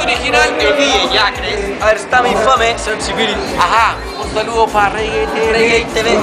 original, el DJ Jacres. A ver, está mi infame, San Sibiri. Ajá, un saludo para Reggae TV. Reggae TV.